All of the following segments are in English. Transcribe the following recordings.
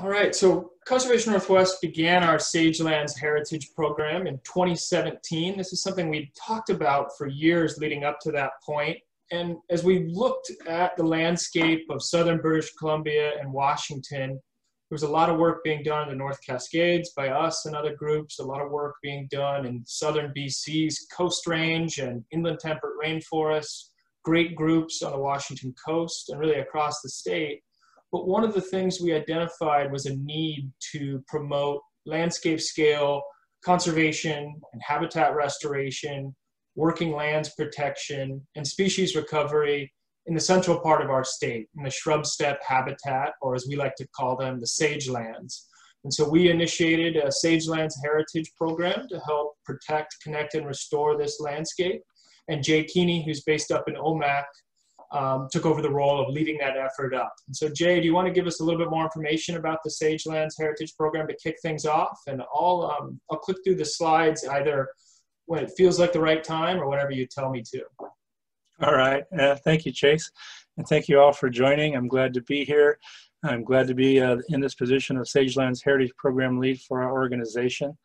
All right, so Conservation Northwest began our Sagelands Heritage Program in 2017. This is something we talked about for years leading up to that point. And as we looked at the landscape of southern British Columbia and Washington, there was a lot of work being done in the North Cascades by us and other groups, a lot of work being done in southern BC's Coast Range and inland temperate rainforests, great groups on the Washington coast and really across the state. But one of the things we identified was a need to promote landscape scale conservation and habitat restoration, working lands protection, and species recovery in the central part of our state, in the shrub steppe habitat, or as we like to call them, the sage lands. And so we initiated a Sagelands Heritage Program to help protect, connect, and restore this landscape. And Jay Keeney, who's based up in Omak, um, took over the role of leading that effort up. And so, Jay, do you want to give us a little bit more information about the Sagelands Heritage Program to kick things off? And I'll, um, I'll click through the slides either when it feels like the right time or whenever you tell me to. All right. Uh, thank you, Chase. And thank you all for joining. I'm glad to be here. I'm glad to be uh, in this position of Sagelands Heritage Program lead for our organization.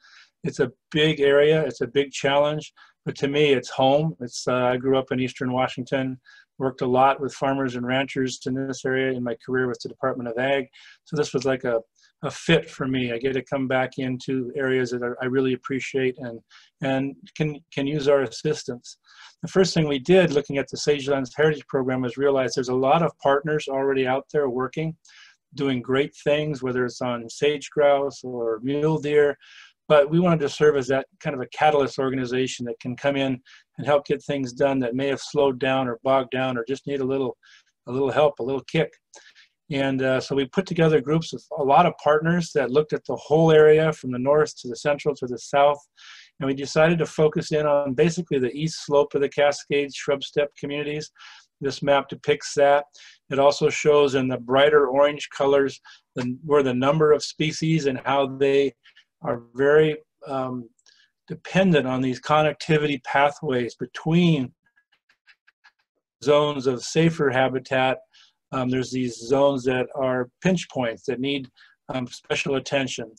It's a big area. It's a big challenge, but to me, it's home. It's uh, I grew up in Eastern Washington worked a lot with farmers and ranchers in this area in my career with the Department of Ag. So this was like a, a fit for me. I get to come back into areas that I really appreciate and, and can, can use our assistance. The first thing we did looking at the Sagelands Heritage Program was realize there's a lot of partners already out there working, doing great things, whether it's on sage grouse or mule deer, but we wanted to serve as that kind of a catalyst organization that can come in and help get things done that may have slowed down or bogged down or just need a little a little help a little kick. And uh, so we put together groups of a lot of partners that looked at the whole area from the north to the central to the south. And we decided to focus in on basically the east slope of the cascades shrub steppe communities. This map depicts that. It also shows in the brighter orange colors the, where the number of species and how they are very um, dependent on these connectivity pathways between zones of safer habitat. Um, there's these zones that are pinch points that need um, special attention.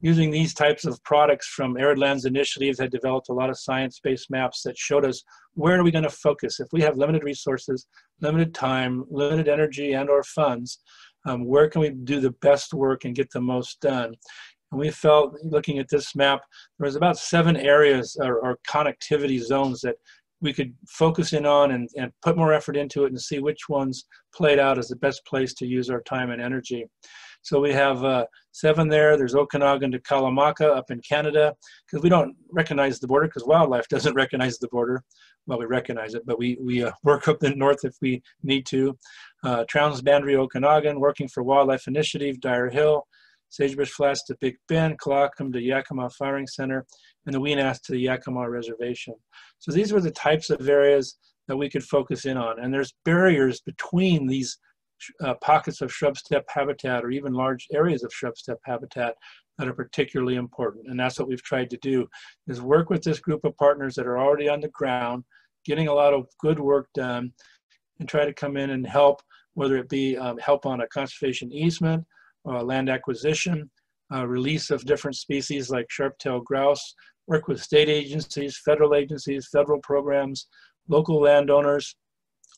Using these types of products from Arid Lands Initiatives had developed a lot of science-based maps that showed us where are we going to focus. If we have limited resources, limited time, limited energy and or funds, um, where can we do the best work and get the most done? And we felt, looking at this map, there was about seven areas or, or connectivity zones that we could focus in on and, and put more effort into it and see which ones played out as the best place to use our time and energy. So we have uh, seven there. There's Okanagan to Kalamalka up in Canada because we don't recognize the border because wildlife doesn't recognize the border. Well, we recognize it, but we, we uh, work up the north if we need to. Uh, Transboundary Okanagan, working for Wildlife Initiative, Dyer Hill, Sagebrush Flats to Big Bend, Colockum to Yakima Firing Center, and the Wenas to the Yakima Reservation. So these were the types of areas that we could focus in on. And there's barriers between these uh, pockets of shrub steppe habitat or even large areas of shrub steppe habitat that are particularly important. And that's what we've tried to do, is work with this group of partners that are already on the ground, getting a lot of good work done, and try to come in and help, whether it be um, help on a conservation easement, uh, land acquisition, uh, release of different species like sharp-tailed grouse, work with state agencies, federal agencies, federal programs, local landowners,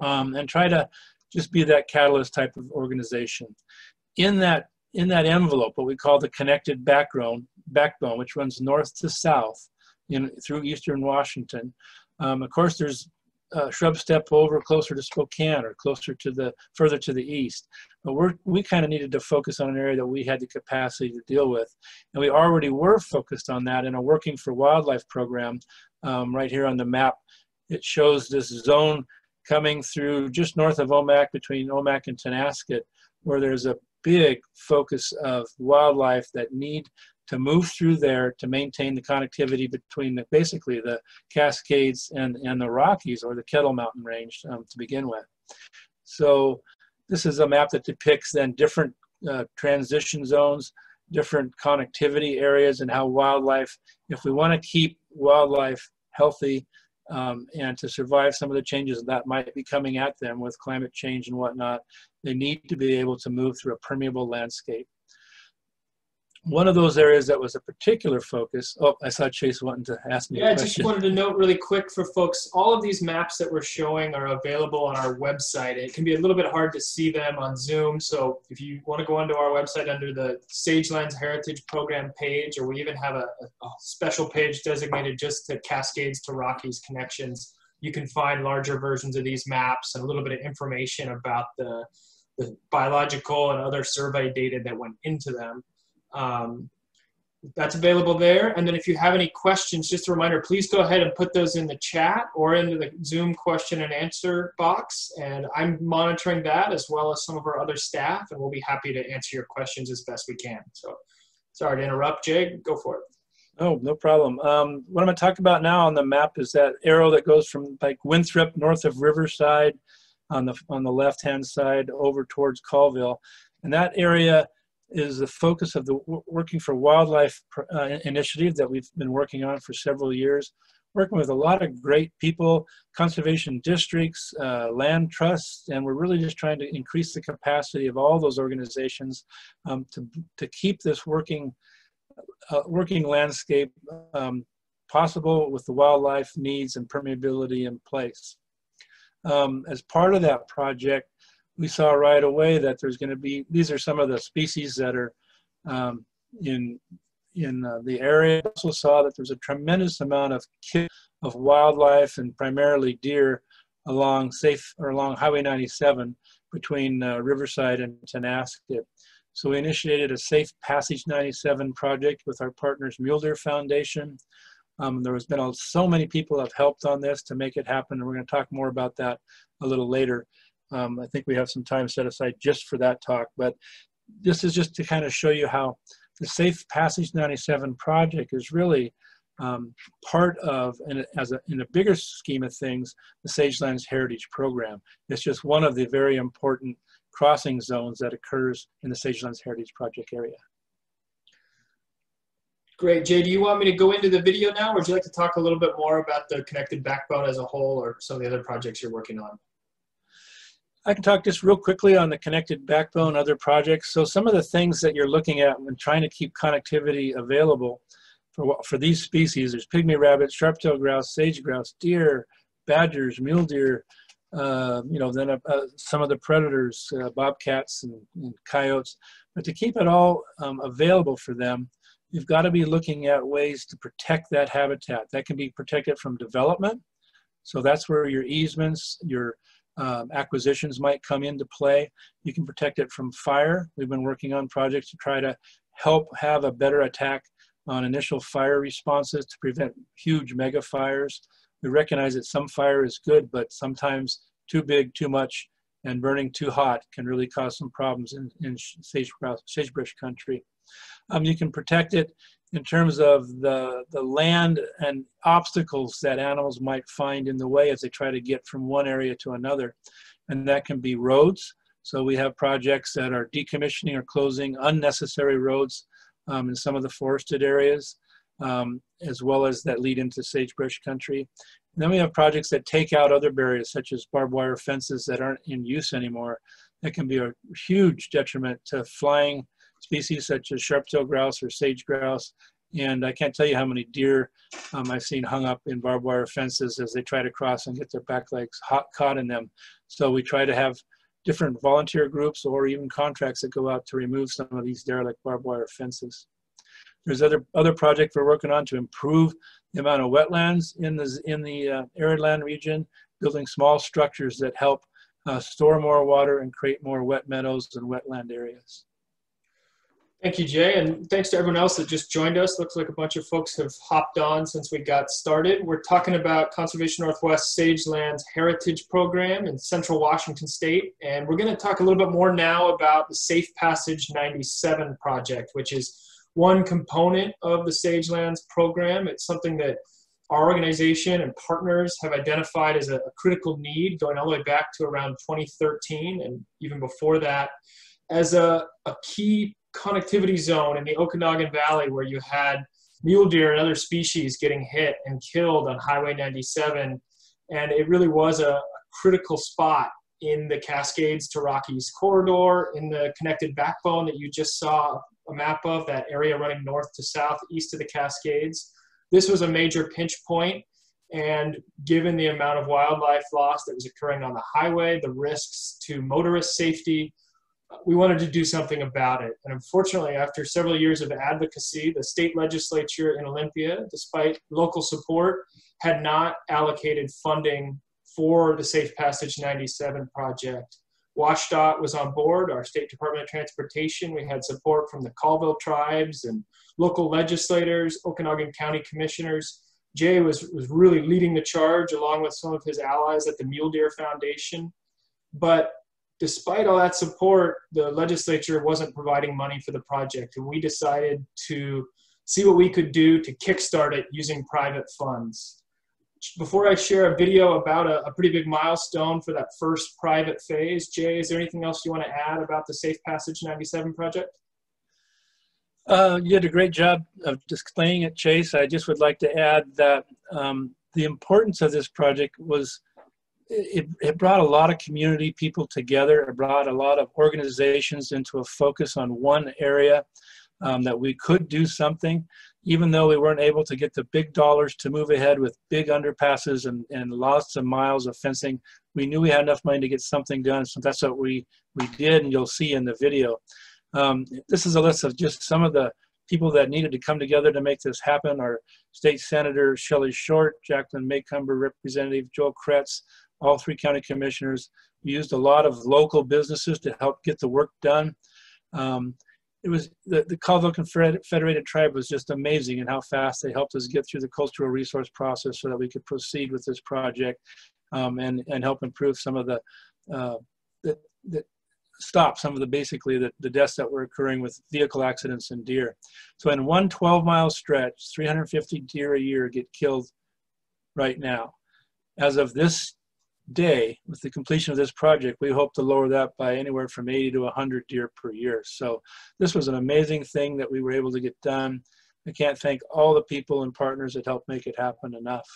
um, and try to just be that catalyst type of organization. In that, in that envelope, what we call the connected backbone, backbone which runs north to south in, through eastern Washington, um, of course, there's uh, shrub steppe over closer to Spokane or closer to the further to the east. But we're, we kind of needed to focus on an area that we had the capacity to deal with. And we already were focused on that in a Working for Wildlife program um, right here on the map. It shows this zone coming through just north of Omak between Omak and Tonasket where there's a big focus of wildlife that need to move through there to maintain the connectivity between the, basically the Cascades and, and the Rockies or the Kettle Mountain Range um, to begin with. So this is a map that depicts then different uh, transition zones, different connectivity areas and how wildlife, if we want to keep wildlife healthy um, and to survive some of the changes that might be coming at them with climate change and whatnot, they need to be able to move through a permeable landscape. One of those areas that was a particular focus. Oh, I saw Chase wanting to ask me. Yeah, I just wanted to note really quick for folks all of these maps that we're showing are available on our website. It can be a little bit hard to see them on Zoom. So if you want to go onto our website under the Sagelands Heritage Program page, or we even have a, a special page designated just to Cascades to Rockies connections, you can find larger versions of these maps and a little bit of information about the, the biological and other survey data that went into them. Um, that's available there. And then if you have any questions, just a reminder, please go ahead and put those in the chat or into the Zoom question and answer box. And I'm monitoring that as well as some of our other staff, and we'll be happy to answer your questions as best we can. So sorry to interrupt, Jay, go for it. Oh, no problem. Um, what I'm going to talk about now on the map is that arrow that goes from like Winthrop north of Riverside on the on the left hand side over towards Colville, and that area is the focus of the Working for Wildlife uh, initiative that we've been working on for several years, working with a lot of great people, conservation districts, uh, land trusts, and we're really just trying to increase the capacity of all those organizations um, to, to keep this working, uh, working landscape um, possible with the wildlife needs and permeability in place. Um, as part of that project, we saw right away that there's going to be these are some of the species that are um, in in uh, the area. We also saw that there's a tremendous amount of of wildlife and primarily deer along safe or along Highway 97 between uh, Riverside and Tonasket. So we initiated a Safe Passage 97 project with our partners Mule Deer Foundation. Um, there has been so many people have helped on this to make it happen, and we're going to talk more about that a little later. Um, I think we have some time set aside just for that talk, but this is just to kind of show you how the Safe Passage 97 project is really um, part of, and as a, in a bigger scheme of things, the Sagelands Heritage Program. It's just one of the very important crossing zones that occurs in the Sagelands Heritage Project area. Great. Jay, do you want me to go into the video now, or would you like to talk a little bit more about the connected backbone as a whole or some of the other projects you're working on? I can talk just real quickly on the connected backbone, other projects. So some of the things that you're looking at when trying to keep connectivity available for, for these species, there's pygmy rabbit, sharp-tailed grouse, sage grouse, deer, badgers, mule deer, uh, you know, then uh, uh, some of the predators, uh, bobcats and, and, coyotes. But to keep it all um, available for them, you've got to be looking at ways to protect that habitat. That can be protected from development. So that's where your easements, your um, acquisitions might come into play. You can protect it from fire. We've been working on projects to try to help have a better attack on initial fire responses to prevent huge mega fires. We recognize that some fire is good, but sometimes too big, too much, and burning too hot can really cause some problems in, in sagebrush, sagebrush country. Um, you can protect it in terms of the, the land and obstacles that animals might find in the way as they try to get from one area to another. And that can be roads. So we have projects that are decommissioning or closing unnecessary roads um, in some of the forested areas, um, as well as that lead into sagebrush country. And then we have projects that take out other barriers, such as barbed wire fences that aren't in use anymore. That can be a huge detriment to flying species such as sharp-tailed grouse or sage grouse. And I can't tell you how many deer um, I've seen hung up in barbed wire fences as they try to cross and get their back legs hot, caught in them. So we try to have different volunteer groups or even contracts that go out to remove some of these derelict barbed wire fences. There's other other projects we're working on to improve the amount of wetlands in the in the uh, arid land region, building small structures that help uh, store more water and create more wet meadows and wetland areas. Thank you, Jay, and thanks to everyone else that just joined us. Looks like a bunch of folks have hopped on since we got started. We're talking about Conservation Northwest Sagelands Heritage Program in Central Washington State, and we're going to talk a little bit more now about the Safe Passage 97 project, which is one component of the Sagelands program. It's something that our organization and partners have identified as a, a critical need going all the way back to around 2013 and even before that as a, a key connectivity zone in the Okanagan Valley where you had mule deer and other species getting hit and killed on Highway 97. And it really was a, critical spot in the Cascades to Rockies corridor, in the connected backbone that you just saw a a map of that area running north to south, east of the Cascades. This was a major pinch point, and given the amount of wildlife loss that was occurring on the highway, the risks to motorist safety, we wanted to do something about it. And unfortunately, after several years of advocacy, the state legislature in Olympia, despite local support, had not allocated funding for the Safe Passage 97 project. WashDOT was on board, our State Department of Transportation. We had support from the Colville tribes and local legislators, Okanogan County commissioners. Jay was, was really leading the charge along with some of his allies at the Mule Deer Foundation. But despite all that support, the legislature wasn't providing money for the project, and we decided to see what we could do to kickstart it using private funds. Before I share a video about a, a pretty big milestone for that first private phase, Jay, is there anything else you want to add about the Safe Passage 97 project? Uh, you did a great job of explaining it, Chase. I just would like to add that um, the importance of this project was it, it brought a lot of community people together. It brought a lot of organizations into a focus on one area um, that we could do something, even though we weren't able to get the big dollars to move ahead with big underpasses and, and lots of miles of fencing. We knew we had enough money to get something done, so that's what we, we did, and you'll see in the video. Um, this is a list of just some of the people that needed to come together to make this happen. Our state senator, Shelly Short, Jacqueline Maycumber, Representative Joel Kretz, all three county commissioners. We used a lot of local businesses to help get the work done. Um, it was the, the Colville Confederated Tribe was just amazing in how fast they helped us get through the cultural resource process so that we could proceed with this project um, and, and help improve some of the, uh, the, the stop some of the basically the, the deaths that were occurring with vehicle accidents and deer. So in one 12 mile stretch, 350 deer a year get killed right now. As of this day, with the completion of this project, we hope to lower that by anywhere from 80 to 100 deer per year. So this was an amazing thing that we were able to get done. I can't thank all the people and partners that helped make it happen enough.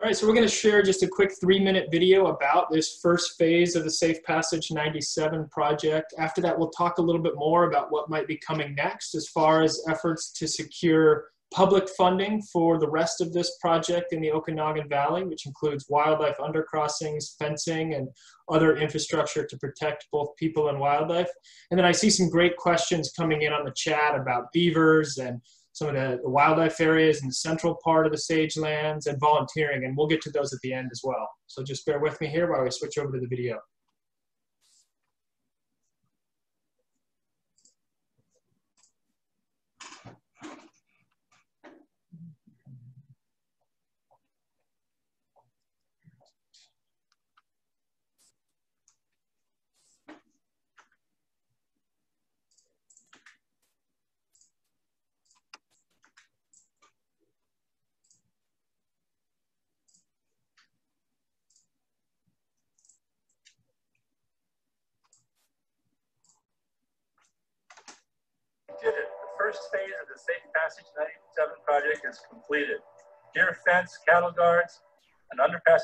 All right, so we're going to share just a quick three minute video about this first phase of the Safe Passage 97 project. After that, we'll talk a little bit more about what might be coming next as far as efforts to secure public funding for the rest of this project in the Okanagan Valley, which includes wildlife undercrossings, fencing, and other infrastructure to protect both people and wildlife. And then I see some great questions coming in on the chat about beavers and some of the, wildlife areas in the central part of the sage lands and volunteering, and we'll get to those at the end as well. So just bear with me here while we switch over to the video. First phase of the Safe Passage 97 project is completed. Deer fence, cattle guards, and underpass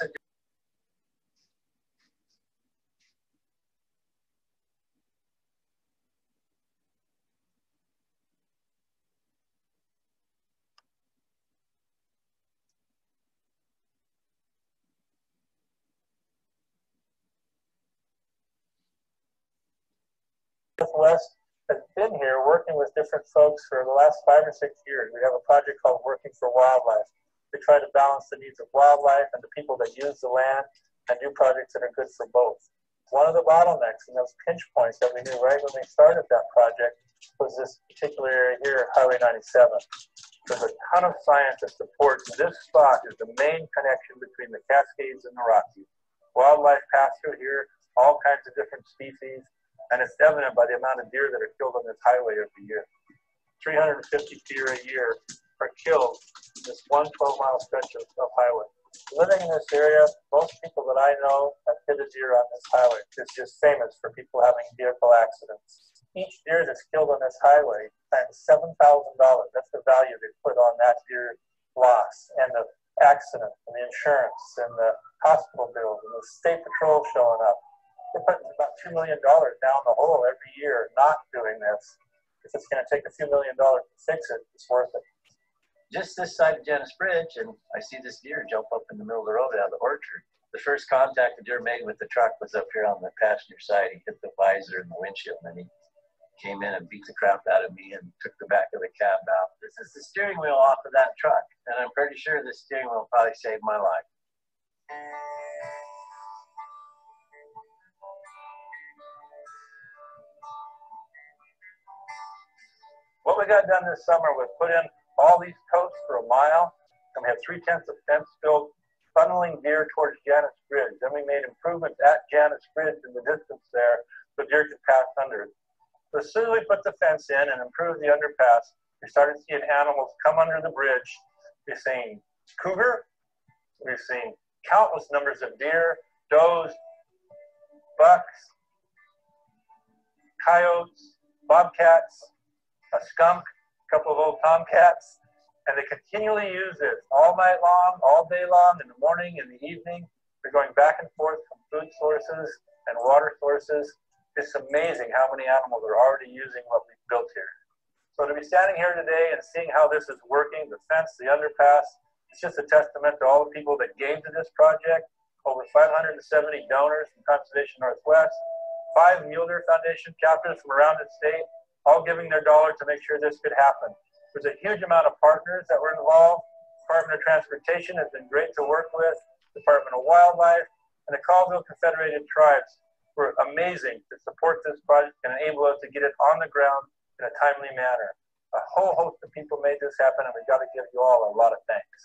West has been here working with different folks for the last five or six years. We have a project called Working for Wildlife. We try to balance the needs of wildlife and the people that use the land and do projects that are good for both. One of the bottlenecks and those pinch points that we knew right when we started that project was this particular area here, Highway 97. There's a ton of science that supports this spot is the main connection between the Cascades and the Rockies. Wildlife pass through here, all kinds of different species, and it's evident by the amount of deer that are killed on this highway every year. 350 deer a year are killed in this one 12 mile stretch of, of highway. Living in this area, most people that I know have hit a deer on this highway. It's just famous for people having vehicle accidents. Each deer that's killed on this highway times $7,000. That's the value they put on that deer loss and the accident and the insurance and the hospital bills and the state patrol showing up putting about $2 million down the hole every year not doing this. if it's going to take a few million dollars to fix it, it's worth it. Just this side of Janis Bridge, and I see this deer jump up in the middle of the road out of the orchard. The first contact the deer made with the truck was up here on the passenger side. He hit the visor and the windshield, and then he came in and beat the crap out of me and took the back of the cab out. This is the steering wheel off of that truck, and I'm pretty sure the steering wheel probably saved my life. What we got done this summer was put in all these coats for a mile, and we had three tenths of fence built, funneling deer towards Janis Bridge. Then we made improvements at Janis Bridge in the distance there so deer could pass under it. So as soon as we put the fence in and improved the underpass, we started seeing animals come under the bridge. We've seen cougar, we've seen countless numbers of deer, does, bucks, coyotes, bobcats, a skunk, a couple of old tomcats, and they continually use this all night long, all day long, in the morning, in the evening. They're going back and forth from food sources and water sources. It's amazing how many animals are already using what we've built here. So to be standing here today and seeing how this is working, the fence, the underpass, it's just a testament to all the people that gave to this project. Over 570 donors from Conservation Northwest, five Mule Deer Foundation chapters from around the state, all giving their dollar to make sure this could happen. There's a huge amount of partners that were involved. Department of Transportation has been great to work with, Department of Wildlife, and the Colville Confederated Tribes were amazing to support this project and enable us to get it on the ground in a timely manner. A whole host of people made this happen, and we've got to give you all a lot of thanks.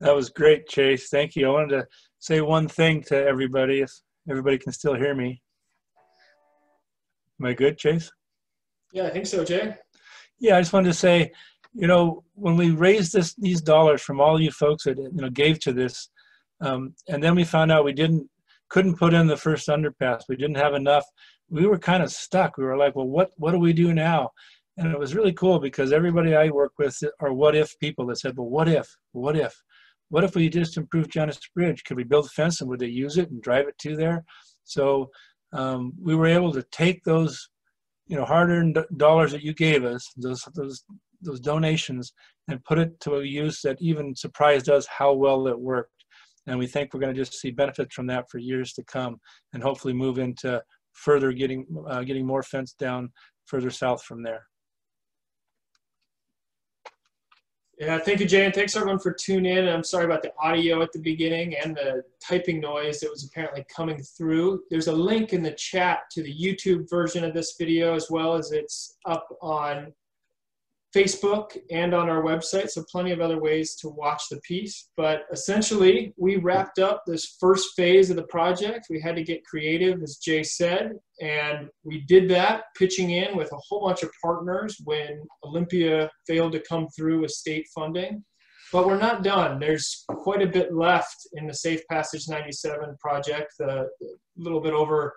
That was great, Chase. Thank you. I wanted to say one thing to everybody, if everybody can still hear me. Am I good, Chase? Yeah, I think so, Jay. Yeah, I just wanted to say, you know, when we raised this these dollars from all you folks that you know gave to this, um, and then we found out we didn't couldn't put in the first underpass. We didn't have enough. We were kind of stuck. We were like, well, what what do we do now? And it was really cool because everybody I work with are what if people that said, well, what if, what if, what if we just improved Janis Bridge? Could we build a fence and would they use it and drive it to there? So um, we were able to take those, you know, hard-earned dollars that you gave us, those those those donations, and put it to a use that even surprised us how well it worked. And we think we're going to just see benefits from that for years to come, and hopefully move into further getting uh, getting more fence down further south from there. Yeah, thank you, Jay, and thanks everyone for tuning in. I'm sorry about the audio at the beginning and the typing noise that was apparently coming through. There's a link in the chat to the YouTube version of this video as well as it's up on Facebook and on our website, so plenty of other ways to watch the piece. But essentially, we wrapped up this first phase of the project. We had to get creative, as Jay said, and we did that, pitching in with a whole bunch of partners when Olympia failed to come through with state funding. But we're not done. There's quite a bit left in the Safe Passage 97 project, a little bit over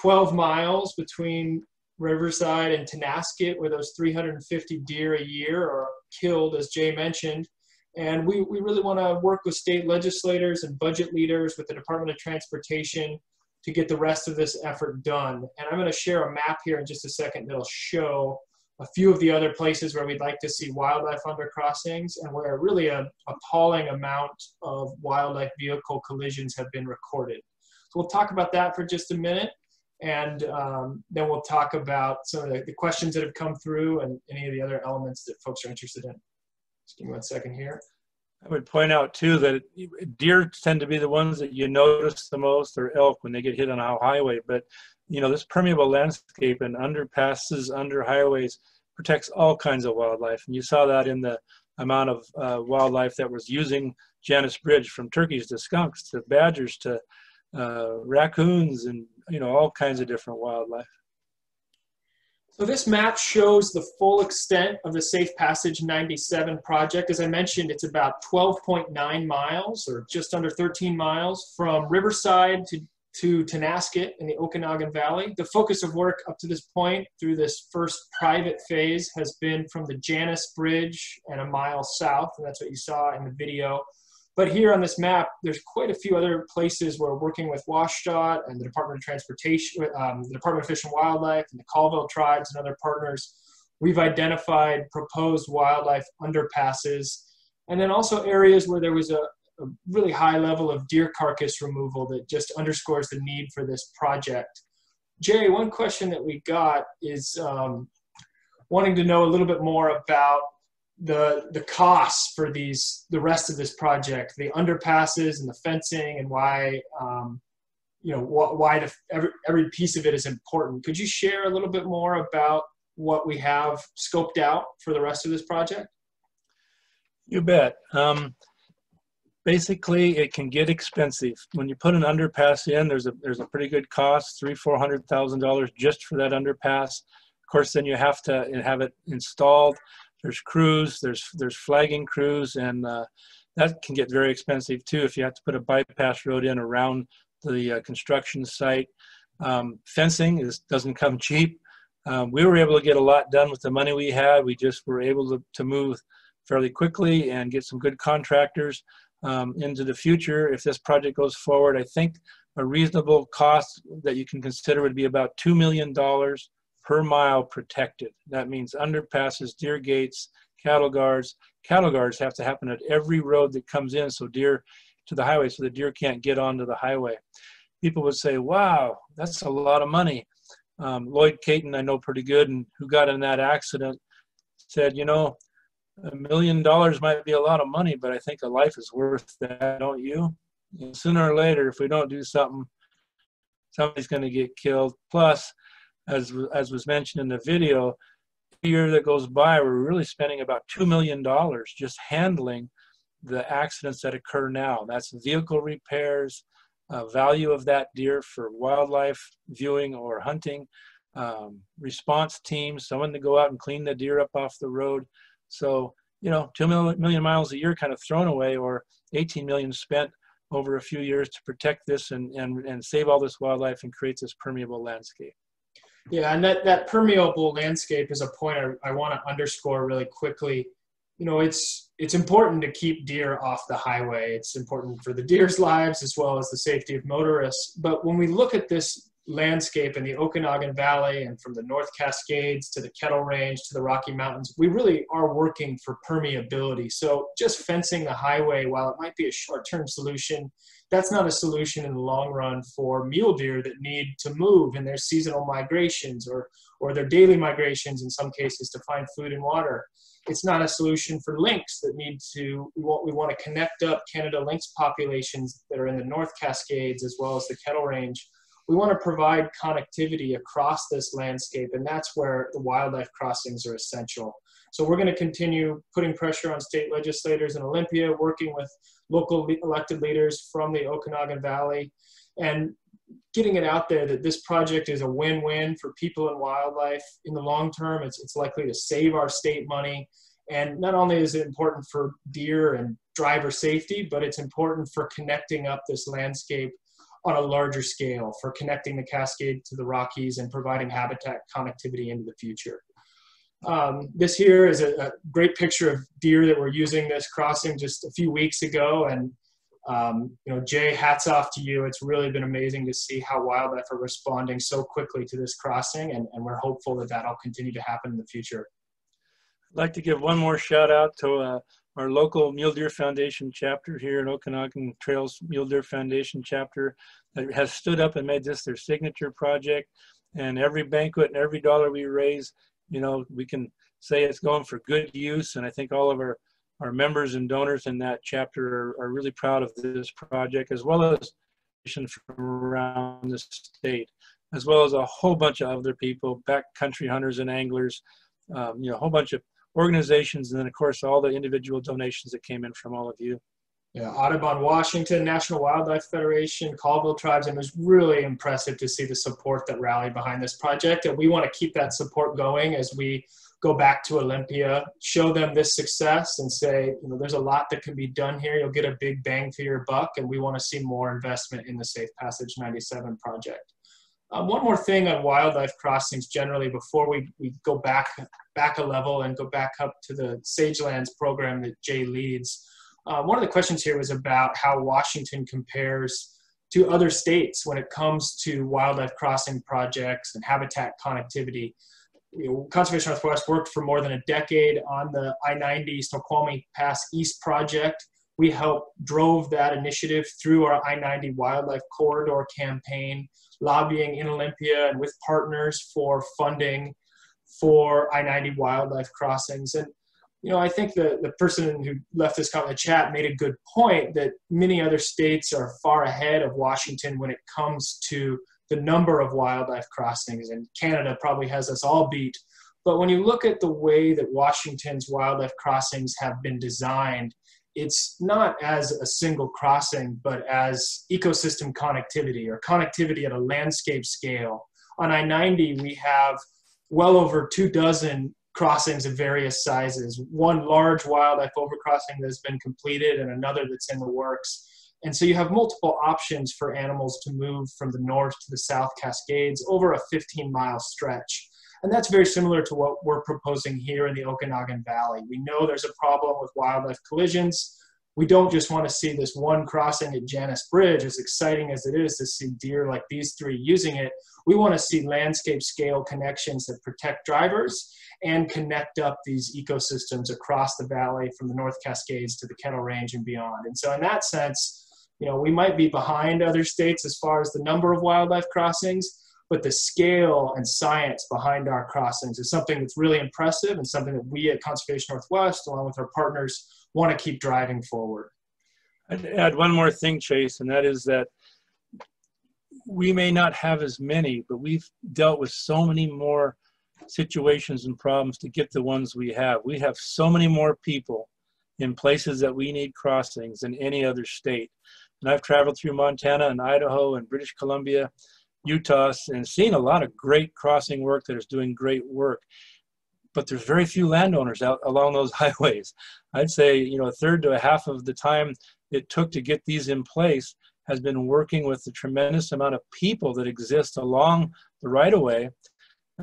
12 miles between Riverside and Tonasket, where those 350 deer a year are killed, as Jay mentioned. And we, we really want to work with state legislators and budget leaders with the Department of Transportation to get the rest of this effort done. And I'm going to share a map here in just a second that'll show a few of the other places where we'd like to see wildlife undercrossings and where really a appalling amount of wildlife vehicle collisions have been recorded. So we'll talk about that for just a minute and um, then we'll talk about some of the, the, questions that have come through and any of the other elements that folks are interested in. Just give me one second here. I would point out too that deer tend to be the ones that you notice the most, or elk when they get hit on a highway. But you know, this permeable landscape and underpasses, under highways protects all kinds of wildlife, and you saw that in the amount of uh, wildlife that was using Janis Bridge, from turkeys to skunks to badgers to uh, raccoons and you know all kinds of different wildlife. So this map shows the full extent of the Safe Passage 97 project. As I mentioned, it's about 12.9 miles or just under 13 miles from Riverside to to Tonasket in the Okanagan Valley. The focus of work up to this point through this first private phase has been from the Janis Bridge and a mile south, and that's what you saw in the video. But here on this map, there's quite a few other places where working with WSDOT and the Department of Transportation, um, the Department of Fish and Wildlife, and the Colville tribes and other partners. We've identified proposed wildlife underpasses, and then also areas where there was a, a really high level of deer carcass removal that just underscores the need for this project. Jay, one question that we got is um, wanting to know a little bit more about the the costs for these the rest of this project, the underpasses and the fencing, and why um, you know wh- why the, every every piece of it is important. Could you share a little bit more about what we have scoped out for the rest of this project? You bet. Um, basically, it can get expensive when you put an underpass in. There's a there's a pretty good cost, three four hundred thousand dollars just for that underpass. Of course, then you have to have it installed there's crews, there's there's flagging crews, and uh, that can get very expensive too if you have to put a bypass road in around the uh, construction site. Um, fencing is doesn't come cheap. Um, we were able to get a lot done with the money we had. We just were able to, to move fairly quickly and get some good contractors um, into the future. If this project goes forward, I think a reasonable cost that you can consider would be about $2 million per mile protected. That means underpasses, deer gates, cattle guards. Cattle guards have to happen at every road that comes in so deer to the highway so the deer can't get onto the highway. People would say, wow, that's a lot of money. Um, Lloyd Caton, I know pretty good, and who got in that accident, said, you know, a million dollars might be a lot of money, but I think a life is worth that, don't you? And sooner or later, if we don't do something, somebody's going to get killed. Plus, as, as was mentioned in the video, year that goes by, we're really spending about $2 million just handling the accidents that occur now. That's vehicle repairs, uh, value of that deer for wildlife viewing or hunting, um, response teams, someone to go out and clean the deer up off the road. So, you know, 2 million miles a year kind of thrown away or 18 million spent over a few years to protect this and, and, and save all this wildlife and create this permeable landscape. Yeah, and that, that permeable landscape is a point I, I want to underscore really quickly. You know, it's it's important to keep deer off the highway. It's important for the deer's lives as well as the safety of motorists. But when we look at this landscape in the Okanagan Valley and from the North Cascades to the Kettle Range to the Rocky Mountains, we really are working for permeability. So just fencing the highway, while it might be a short-term solution, that's not a solution in the long run for mule deer that need to move in their seasonal migrations or, or their daily migrations in some cases to find food and water. It's not a solution for lynx that need to, we want, we want to connect up Canada lynx populations that are in the North Cascades as well as the Kettle Range. We want to provide connectivity across this landscape, and that's where the wildlife crossings are essential. So we're going to continue putting pressure on state legislators in Olympia, working with local elected leaders from the Okanagan Valley, and getting it out there that this project is a win-win for people and wildlife in the long term. It's, it's likely to save our state money. And not only is it important for deer and driver safety, but it's important for connecting up this landscape on a larger scale, for connecting the Cascade to the Rockies and providing habitat connectivity into the future. Um, this here is a, a, great picture of deer that were using this crossing just a few weeks ago. And, um, you know, Jay, hats off to you. It's really been amazing to see how wildlife are responding so quickly to this crossing. And, and we're hopeful that that'll continue to happen in the future. I'd like to give one more shout out to uh, our local Mule Deer Foundation chapter here in Okanagan Trails Mule Deer Foundation chapter that has stood up and made this their signature project. And every banquet and every dollar we raise you know, we can say it's going for good use. And I think all of our, our members and donors in that chapter are, are really proud of this project, as well as from around the state, as well as a whole bunch of other people, backcountry hunters and anglers, um, you know, a whole bunch of organizations, and then of course all the individual donations that came in from all of you. Yeah, Audubon, Washington, National Wildlife Federation, Colville Tribes, and it was really impressive to see the support that rallied behind this project. And we want to keep that support going as we go back to Olympia, show them this success, and say, you know, there's a lot that can be done here. You'll get a big bang for your buck, and we want to see more investment in the Safe Passage 97 project. Um, one more thing on wildlife crossings generally before we, we go back back a level and go back up to the Sagelands program that Jay leads. Uh, one of the questions here was about how Washington compares to other states when it comes to wildlife crossing projects and habitat connectivity. You know, Conservation Northwest worked for more than a decade on the I-90 Snoqualmie Pass East project. We helped drove that initiative through our I-90 Wildlife Corridor campaign, lobbying in Olympia and with partners for funding for I-90 wildlife crossings. And you know, I think the, the person who left this comment in the chat made a good point that many other states are far ahead of Washington when it comes to the number of wildlife crossings, and Canada probably has us all beat. But when you look at the way that Washington's wildlife crossings have been designed, it's not as a single crossing, but as ecosystem connectivity or connectivity at a landscape scale. On I 90, we have well over two dozen crossings of various sizes. One large wildlife overcrossing that's been completed and another that's in the works. And so you have multiple options for animals to move from the north to the south Cascades over a 15 mile stretch. And that's very similar to what we're proposing here in the Okanagan Valley. We know there's a problem with wildlife collisions. We don't just want to see this one crossing at Janis Bridge, as exciting as it is to see deer like these three using it. We want to see landscape scale connections that protect drivers and connect up these ecosystems across the valley from the North Cascades to the Kettle Range and beyond. And so in that sense, you know, we might be behind other states as far as the number of wildlife crossings, but the scale and science behind our crossings is something that's really impressive and something that we at Conservation Northwest, along with our partners, want to keep driving forward. I'd add one more thing, Chase, and that is that we may not have as many, but we've dealt with so many more situations and problems to get the ones we have. We have so many more people in places that we need crossings than any other state. And I've traveled through Montana and Idaho and British Columbia, Utah, and seen a lot of great crossing work that is doing great work. But there's very few landowners out along those highways. I'd say, you know, a third to a half of the time it took to get these in place has been working with the tremendous amount of people that exist along the right of way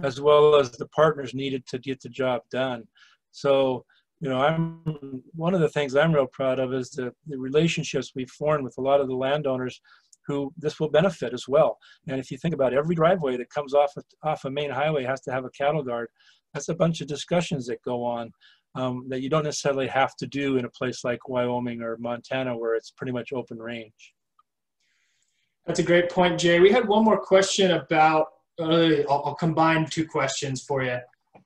as well as the partners needed to get the job done. So, you know, I'm one of the things I'm real proud of is the, the relationships we've formed with a lot of the landowners who this will benefit as well. And if you think about every driveway that comes off of, off a main highway has to have a cattle guard. That's a bunch of discussions that go on um, that you don't necessarily have to do in a place like Wyoming or Montana where it's pretty much open range. That's a great point, Jay. We had one more question about uh, I'll, I'll combine two questions for you.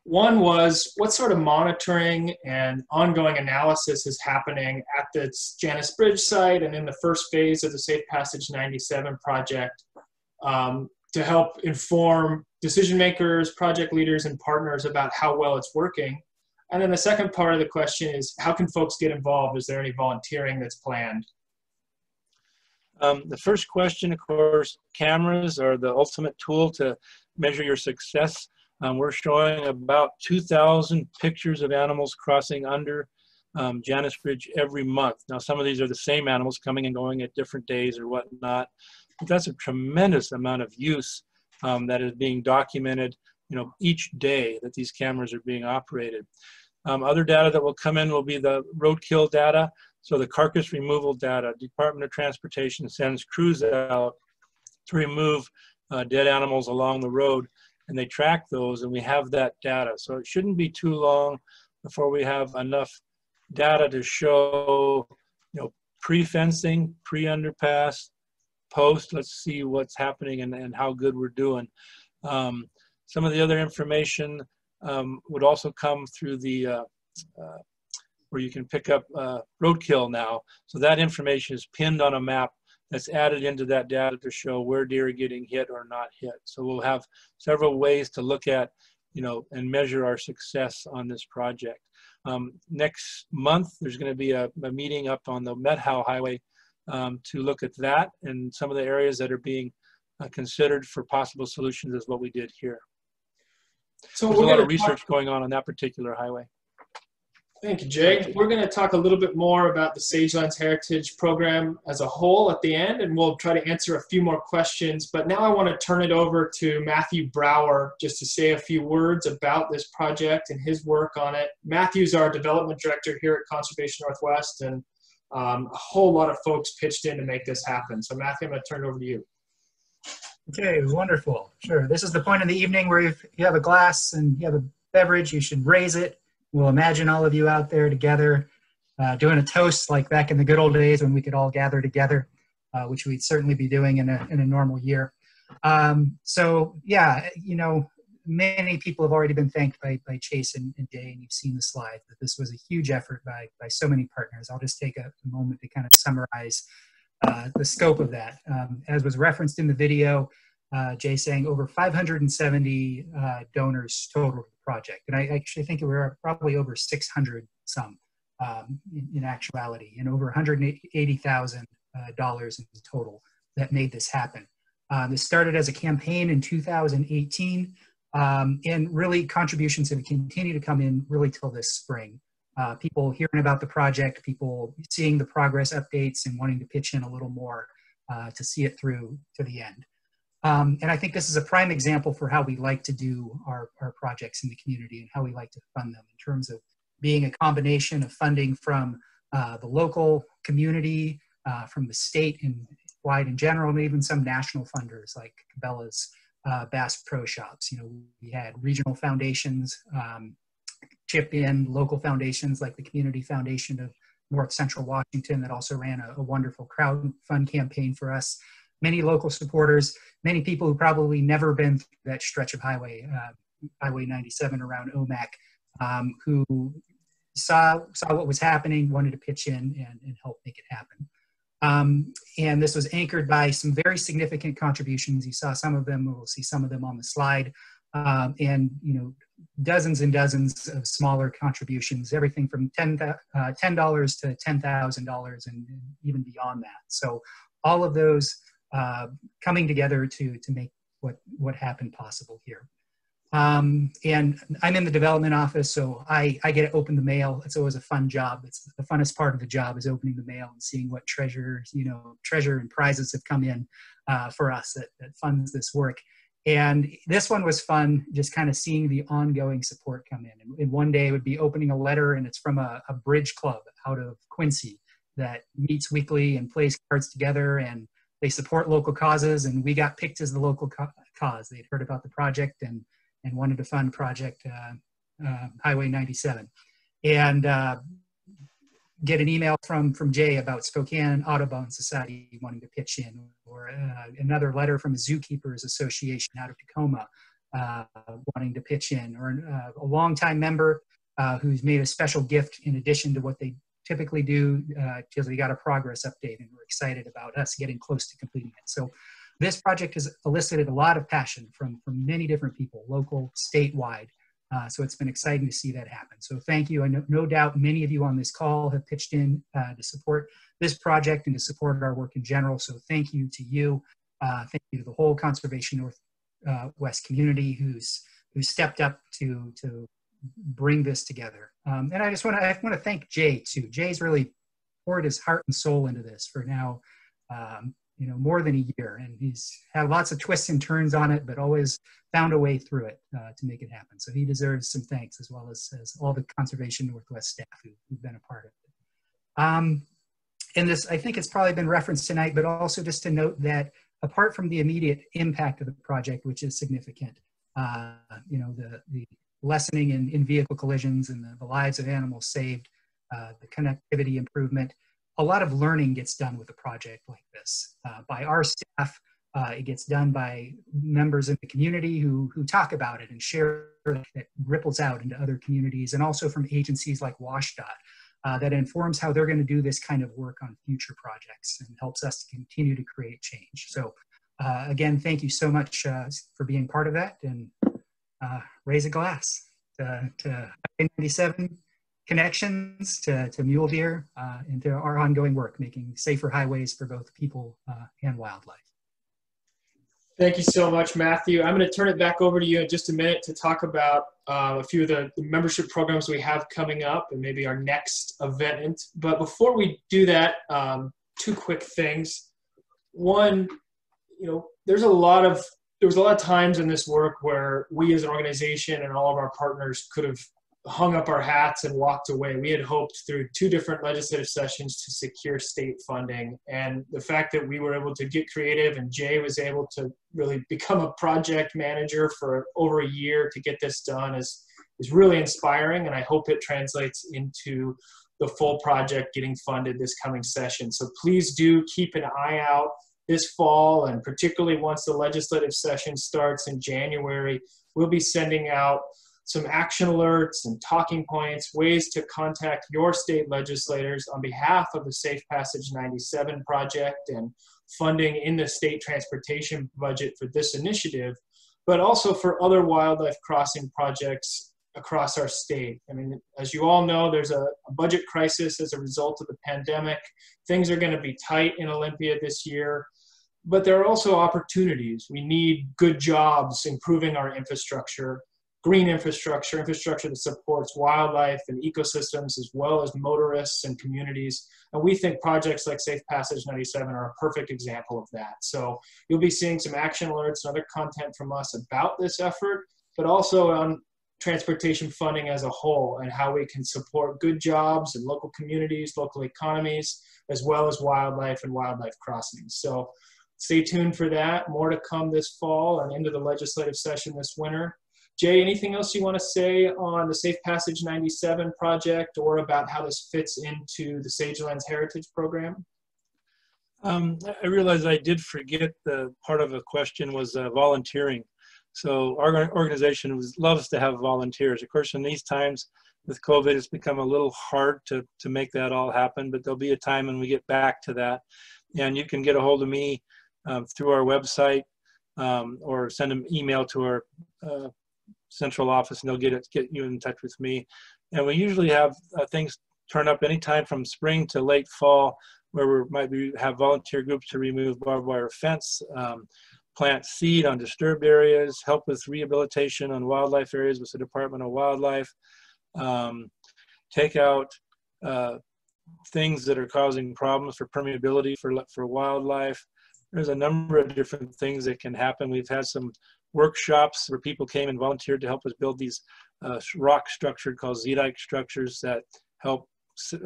One was what sort of monitoring and ongoing analysis is happening at the Janis Bridge site and in the first phase of the Safe Passage 97 project um, to help inform decision makers, project leaders, and partners about how well it's working. And then the second part of the question is how can folks get involved? Is there any volunteering that's planned? Um, the first question, of course, cameras are the ultimate tool to measure your success. Um, we're showing about 2,000 pictures of animals crossing under um, Janis Bridge every month. Now, some of these are the same animals coming and going at different days or whatnot. But that's a tremendous amount of use um, that is being documented, you know, each day that these cameras are being operated. Um, other data that will come in will be the roadkill data. So the carcass removal data, Department of Transportation sends crews out to remove uh, dead animals along the road and they track those and we have that data. So it shouldn't be too long before we have enough data to show, you know, pre-fencing, pre-underpass, post, let's see what's happening and, and how good we're doing. Um, some of the other information um, would also come through the uh, uh, where you can pick up uh, roadkill now. So that information is pinned on a map that's added into that data to show where deer are getting hit or not hit. So we'll have several ways to look at you know, and measure our success on this project. Um, next month, there's going to be a, a, meeting up on the Methow Highway um, to look at that and some of the areas that are being uh, considered for possible solutions as what we did here. So there's a lot of research going on on that particular highway. Thank you, Jay. We're going to talk a little bit more about the Sagelands Heritage Program as a whole at the end, and we'll try to answer a few more questions. But now I want to turn it over to Matthew Brower just to say a few words about this project and his work on it. Matthew's our development director here at Conservation Northwest, and um, a whole lot of folks pitched in to make this happen. So, Matthew, I'm going to turn it over to you. Okay, wonderful. Sure. This is the point in the evening where if you have a glass and you have a beverage, you should raise it We'll imagine all of you out there together uh, doing a toast like back in the good old days when we could all gather together, uh, which we'd certainly be doing in a, in a normal year. Um, so yeah, you know, many people have already been thanked by, by Chase and, and Jay, and you've seen the slide that this was a huge effort by, by so many partners. I'll just take a, a moment to kind of summarize uh, the scope of that. Um, as was referenced in the video, uh, Jay saying over 570 uh, donors total to the project. And I actually think we were probably over 600 some um, in, in, actuality, and over $180,000 uh, in total that made this happen. Um, this started as a campaign in 2018, um, and really contributions have continued to come in really till this spring. Uh, people hearing about the project, people seeing the progress updates and wanting to pitch in a little more uh, to see it through to the end. Um, and I think this is a prime example for how we like to do our, our projects in the community and how we like to fund them in terms of being a combination of funding from uh, the local community, uh, from the state and wide in general, and even some national funders like Cabela's uh, Bass Pro Shops. You know, we had regional foundations um, chip in, local foundations like the Community Foundation of North Central Washington that also ran a, a wonderful crowd fund campaign for us many local supporters, many people who probably never been through that stretch of highway, uh, Highway 97 around Omak, um, who saw saw what was happening, wanted to pitch in and, and help make it happen. Um, and this was anchored by some very significant contributions. You saw some of them. We'll see some of them on the slide. Um, and you know, dozens and dozens of smaller contributions, everything from ten uh, dollars to ten thousand dollars, and even beyond that. So all of those uh, coming together to, to make what, what happened possible here. Um, and I'm in the development office, so I, I get to open the mail. It's always a fun job. It's the funnest part of the job is opening the mail and seeing what treasures, you know, treasure and prizes have come in uh, for us that, that funds this work. And this one was fun, just kind of seeing the ongoing support come in. And, and one day it would be opening a letter, and it's from a, a bridge club out of Quincy that meets weekly and plays cards together and they support local causes, and we got picked as the local cause. They'd heard about the project and and wanted to fund Project uh, uh, Highway 97, and uh, get an email from from Jay about Spokane Audubon Society wanting to pitch in, or uh, another letter from a Zookeepers Association out of Tacoma uh, wanting to pitch in, or a longtime member who's made a special gift in addition to what they typically do because uh, we got a progress update and we're excited about us getting close to completing it. So this project has elicited a lot of passion from, from many different people, local, statewide. Uh, so it's been exciting to see that happen. So thank you. I know, no doubt many of you on this call have pitched in uh, to support this project and to support our work in general. So thank you to you. Uh, thank you to the whole Conservation Northwest uh, community who's who stepped up to to bring this together. Um, and I just want to I want to thank Jay too. Jay's really poured his heart and soul into this for now, um, you know, more than a year, and he's had lots of twists and turns on it, but always found a way through it uh, to make it happen. So he deserves some thanks as well as, as all the Conservation Northwest staff who, have been a part of it. Um, and this, I think it's probably been referenced tonight, but also just to note that apart from the immediate impact of the project, which is significant, uh, you know, the, the lessening in, in vehicle collisions and the, the lives of animals saved, uh, the connectivity improvement. A lot of learning gets done with a project like this uh, by our staff. Uh, it gets done by members in the community who, who talk about it and share it ripples out into other communities and also from agencies like WSDOT uh, that informs how they're going to do this kind of work on future projects and helps us to continue to create change. So uh, again, thank you so much uh, for being part of that and uh, raise a glass to, to 97 connections to, to mule deer uh, and to our ongoing work making safer highways for both people uh, and wildlife. Thank you so much, Matthew. I'm going to turn it back over to you in just a minute to talk about uh, a few of the, membership programs we have coming up and maybe our next event. But before we do that, um, two quick things. One, you know, there's a lot of there was a lot of times in this work where we as an organization and all of our partners could have hung up our hats and walked away. We had hoped through two different legislative sessions to secure state funding. And the fact that we were able to get creative and Jay was able to really become a project manager for over a year to get this done is, is really inspiring. And I hope it translates into the full project getting funded this coming session. So please do keep an eye out this fall and particularly once the legislative session starts in January, we'll be sending out some action alerts and talking points, ways to contact your state legislators on behalf of the Safe Passage 97 project and funding in the state transportation budget for this initiative, but also for other wildlife crossing projects across our state. I mean, as you all know, there's a, a budget crisis as a result of the pandemic. Things are going to be tight in Olympia this year, but there are also opportunities. We need good jobs, improving our infrastructure green infrastructure, infrastructure that supports wildlife and ecosystems as well as motorists and communities. And we think projects like Safe Passage 97 are a perfect example of that. So you'll be seeing some action alerts and other content from us about this effort, but also on transportation funding as a whole and how we can support good jobs and local communities, local economies, as well as wildlife and wildlife crossings. So stay tuned for that. More to come this fall and into the legislative session this winter. Jay, anything else you want to say on the Safe Passage 97 project or about how this fits into the Sagelands Heritage Program? Um, I realized I did forget the part of a question was uh, volunteering. So our organization was, loves to have volunteers. Of course, in these times with COVID, it's become a little hard to, to make that all happen, but there'll be a time when we get back to that. And you can get a hold of me um, through our website um, or send an email to our uh, central office and they'll get it, get you in touch with me. And we usually have uh, things turn up anytime from spring to late fall where we might be, have volunteer groups to remove barbed wire fence, um, plant seed on disturbed areas, help with rehabilitation on wildlife areas with the Department of Wildlife, um, take out uh, things that are causing problems for permeability for, for wildlife. There's a number of different things that can happen. We've had some workshops where people came and volunteered to help us build these uh, rock structures called Zeedyke structures that help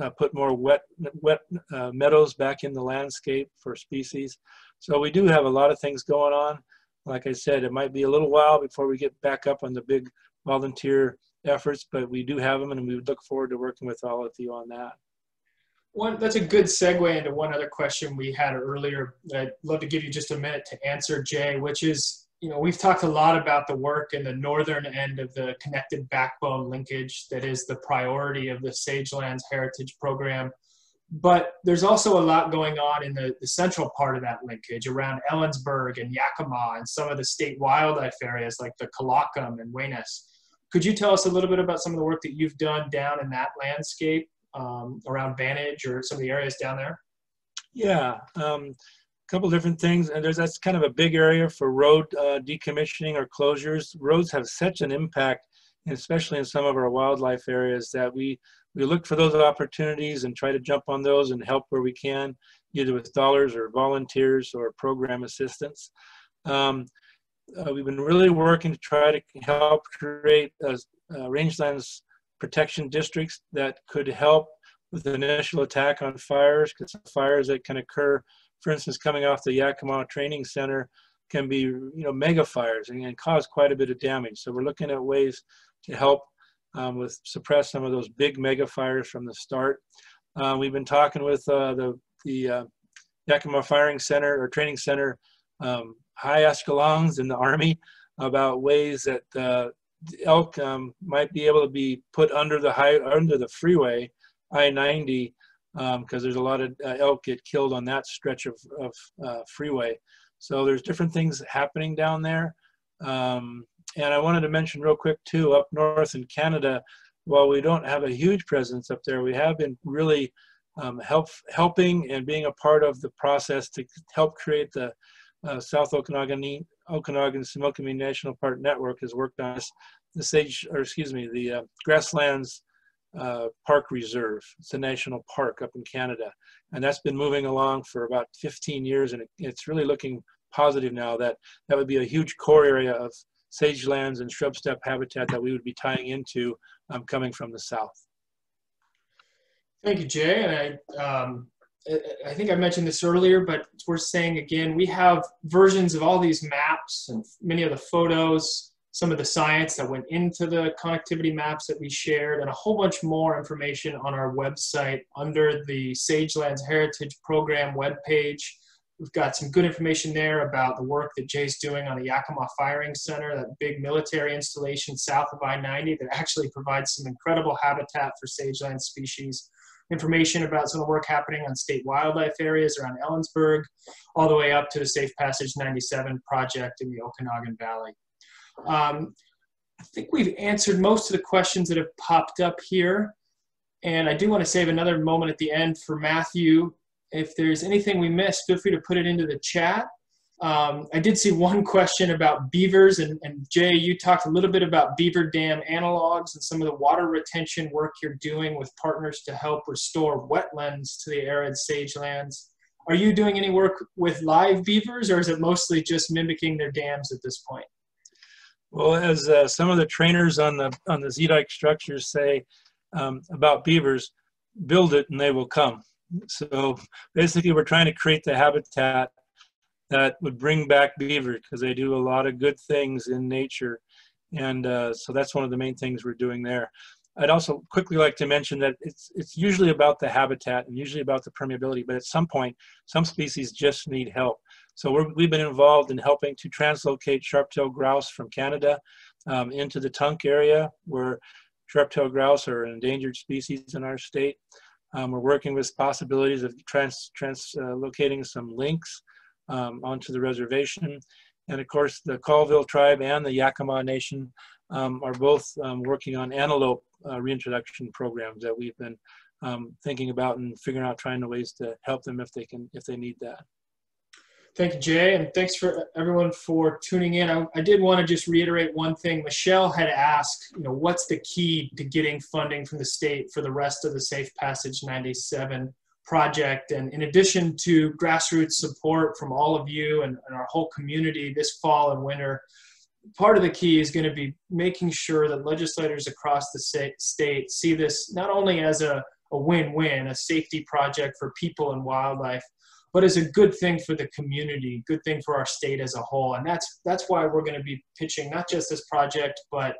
uh, put more wet, wet uh, meadows back in the landscape for species. So we do have a lot of things going on. Like I said, it might be a little while before we get back up on the big volunteer efforts, but we do have them and we look forward to working with all of you on that. One, that's a good segue into one other question we had earlier. I'd love to give you just a minute to answer, Jay, which is you know, we've talked a lot about the work in the northern end of the connected backbone linkage that is the priority of the Sagelands Heritage Program. But there's also a lot going on in the, the central part of that linkage around Ellensburg and Yakima and some of the state wildlife areas like the Colockum and Wenas. Could you tell us a little bit about some of the work that you've done down in that landscape um, around Vantage or some of the areas down there? Yeah. Um, couple different things and there's that's kind of a big area for road uh, decommissioning or closures roads have such an impact especially in some of our wildlife areas that we we look for those opportunities and try to jump on those and help where we can either with dollars or volunteers or program assistance um, uh, we've been really working to try to help create a, uh, rangelands protection districts that could help with the initial attack on fires because fires that can occur for instance, coming off the Yakima Training Center can be, you know, mega fires and, and cause quite a bit of damage. So we're looking at ways to help um, with suppress some of those big mega fires from the start. Uh, we've been talking with uh, the, the uh, Yakima Firing Center or Training Center um, high echelons in the Army about ways that uh, elk um, might be able to be put under the high under the freeway I-90 because um, there's a lot of uh, elk get killed on that stretch of, of uh, freeway. So there's different things happening down there. Um, and I wanted to mention real quick too, up north in Canada, while we don't have a huge presence up there, we have been really um, help, helping and being a part of the process to help create the uh, South Okanagan, Okanagan Similkameen National Park Network has worked on this, the Sage, or excuse me, the uh, Grasslands uh, Park Reserve. It's a national park up in Canada. And that's been moving along for about 15 years and it, it's really looking positive now that that would be a huge core area of sage lands and shrub steppe habitat that we would be tying into um, coming from the south. Thank you, Jay. And I, um, I think I mentioned this earlier, but we're saying again, we have versions of all these maps and many of the photos, some of the science that went into the connectivity maps that we shared, and a whole bunch more information on our website under the Sagelands Heritage Program webpage. We've got some good information there about the work that Jay's doing on the Yakima Firing Center, that big military installation south of I-90 that actually provides some incredible habitat for sageland species. Information about some of the work happening on state wildlife areas around Ellensburg, all the way up to the Safe Passage 97 project in the Okanagan Valley. Um, I think we've answered most of the questions that have popped up here. And I do want to save another moment at the end for Matthew if there's anything we missed, feel free to put it into the chat. Um, I did see one question about beavers, and, and, Jay, you talked a little bit about beaver dam analogs and some of the water retention work you're doing with partners to help restore wetlands to the arid sagelands. Are you doing any work with live beavers, or is it mostly just mimicking their dams at this point? Well, as uh, some of the trainers on the on the Zeedyke structures say um, about beavers, build it and they will come. So basically, we're trying to create the habitat that would bring back beaver because they do a lot of good things in nature. And uh, so that's one of the main things we're doing there. I'd also quickly like to mention that it's, it's usually about the habitat and usually about the permeability, but at some point, some species just need help. So we have been involved in helping to translocate sharp-tailed grouse from Canada um, into the Tunk area where sharp-tailed grouse are an endangered species in our state. Um, we're working with possibilities of trans, translocating uh, some lynx um, onto the reservation. And of course, the Colville tribe and the Yakama Nation um, are both um, working on antelope uh, reintroduction programs that we've been um, thinking about and figuring out trying to ways to help them if they can, if they need that. Thank you, Jay, and thanks for everyone for tuning in. I, I, did want to just reiterate one thing. Michelle had asked, you know, what's the key to getting funding from the state for the rest of the Safe Passage 97 project? And in addition to grassroots support from all of you and, and our whole community this fall and winter, part of the key is going to be making sure that legislators across the state see this not only as a, a win-win, a safety project for people and wildlife, but as a good thing for the community, good thing for our state as a whole. And that's that's why we're going to be pitching not just this project, but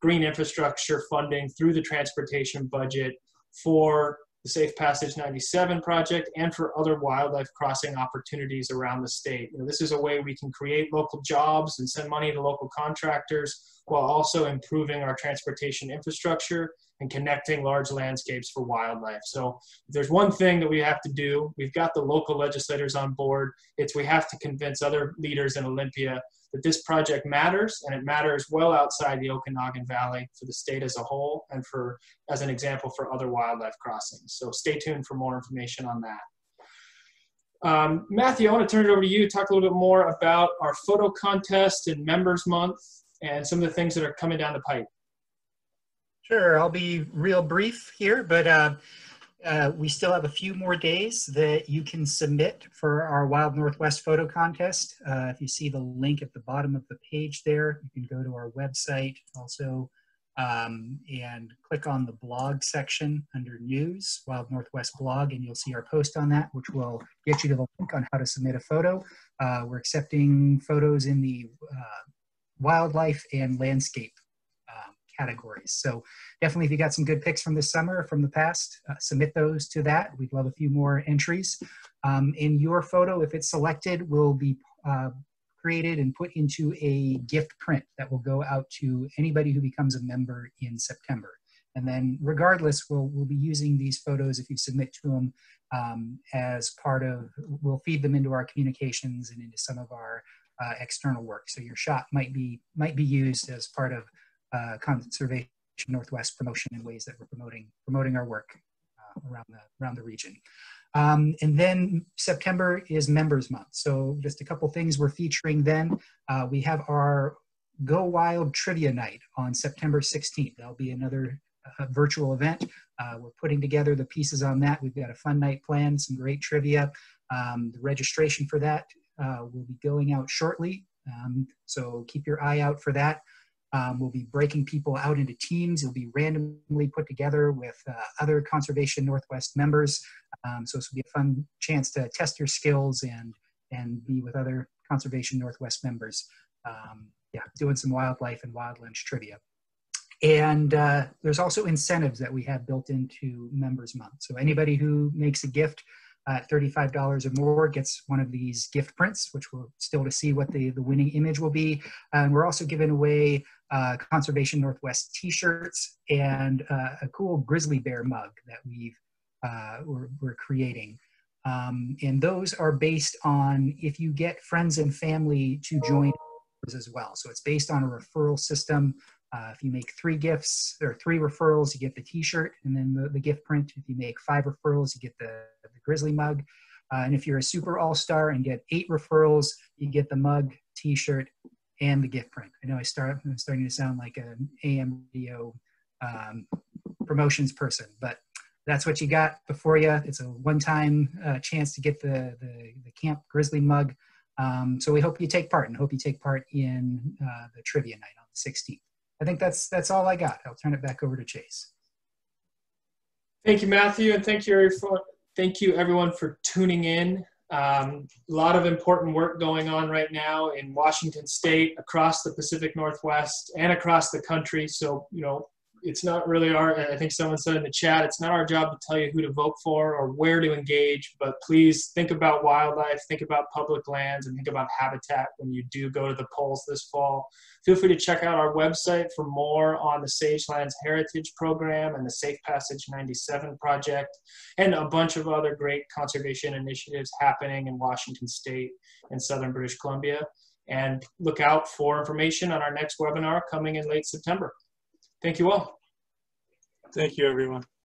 green infrastructure funding through the transportation budget for the Safe Passage 97 project and for other wildlife crossing opportunities around the state. You know, this is a way we can create local jobs and send money to local contractors while also improving our transportation infrastructure and connecting large landscapes for wildlife. So if there's one thing that we have to do, we've got the local legislators on board, it's we have to convince other leaders in Olympia that this project matters and it matters well outside the Okanagan Valley for the state as a whole and for, as an example, for other wildlife crossings. So stay tuned for more information on that. Um, Matthew, I want to turn it over to you. Talk a little bit more about our photo contest and Members Month and some of the things that are coming down the pipe. Sure, I'll be real brief here, but uh, uh, we still have a few more days that you can submit for our Wild Northwest photo contest. Uh, if you see the link at the bottom of the page there, you can go to our website also um, and click on the blog section under news, Wild Northwest blog, and you'll see our post on that, which will get you to the link on how to submit a photo. Uh, we're accepting photos in the uh, wildlife and landscape categories. So definitely if you got some good picks from this summer, from the past, uh, submit those to that. We'd love a few more entries. Um, in your photo, if it's selected, will be uh, created and put into a gift print that will go out to anybody who becomes a member in September. And then regardless, we'll, we'll be using these photos if you submit to them um, as part of, we'll feed them into our communications and into some of our uh, external work. So your shop might be might be used as part of uh, conservation Northwest promotion in ways that we're promoting promoting our work uh, around the around the region. Um, and then September is Members Month. So just a couple things we're featuring then. Uh, we have our Go Wild Trivia Night on September 16th. That'll be another uh, virtual event. Uh, we're putting together the pieces on that. We've got a fun night planned, some great trivia. Um, the registration for that uh, will be going out shortly. Um, so keep your eye out for that. Um, we'll be breaking people out into teams. It'll be randomly put together with uh, other Conservation Northwest members. Um, so this will be a fun chance to test your skills and, and be with other Conservation Northwest members. Um, yeah, doing some wildlife and wildlands trivia. And uh, there's also incentives that we have built into Members Month. So anybody who makes a gift at $35 or more gets one of these gift prints, which we're still to see what the, the winning image will be. And we're also giving away uh, Conservation Northwest t-shirts and uh, a cool grizzly bear mug that we've, uh, we're, we're, creating. Um, and those are based on if you get friends and family to join as well. So it's based on a referral system uh, if you make three gifts or three referrals, you get the T-shirt and then the, the gift print. If you make five referrals, you get the Grizzly mug. Uh, and if you're a super all-star and get eight referrals, you get the mug, T-shirt, and the gift print. I know I start, I'm starting to sound like an AMDO um, promotions person, but that's what you got before you. It's a one-time uh, chance to get the, the, the Camp Grizzly mug. Um, so we hope you take part and hope you take part in uh, the trivia night on the 16th. I think that's that's all I got. I'll turn it back over to Chase. Thank you, Matthew, and thank you, thank you everyone for tuning in. Um, a lot of important work going on right now in Washington State, across the Pacific Northwest, and across the country. So, you know, it's not really our, I think someone said in the chat, it's not our job to tell you who to vote for or where to engage, but please think about wildlife, think about public lands, and think about habitat when you do go to the polls this fall. Feel free to check out our website for more on the Sagelands Heritage Program and the Safe Passage 97 project, and a bunch of other great conservation initiatives happening in Washington State and Southern British Columbia. And look out for information on our next webinar coming in late September. Thank you all. Thank you, everyone.